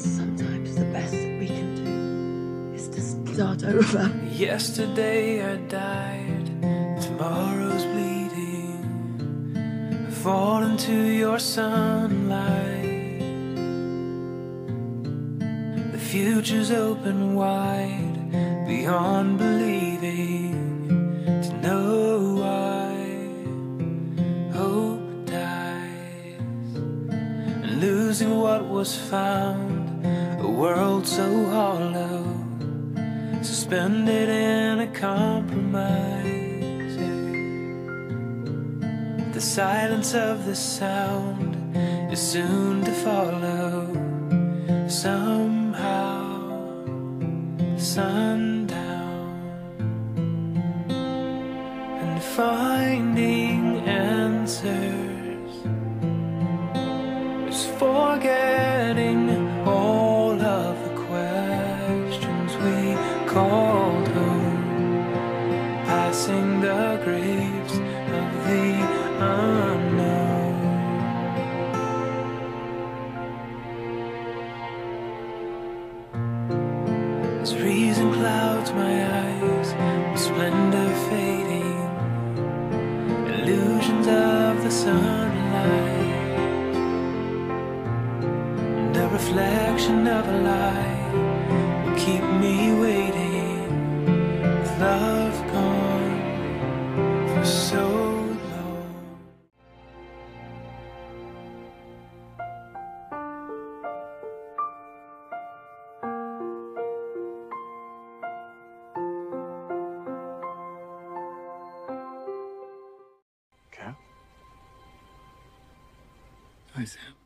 Sometimes the best that we can do is to start over. Yesterday I died, tomorrow's bleeding. I fall into your sunlight. The future's open wide, beyond believing to know why. Hope dies, and losing what was found a world so hollow suspended in a compromise. The silence of the sound is soon to follow. Somehow, sundown, and finding answers is forgetting passing the graves of the unknown. As reason clouds my eyes, splendor fading, illusions of the sunlight, and a reflection of a lie will keep me waiting. Sam.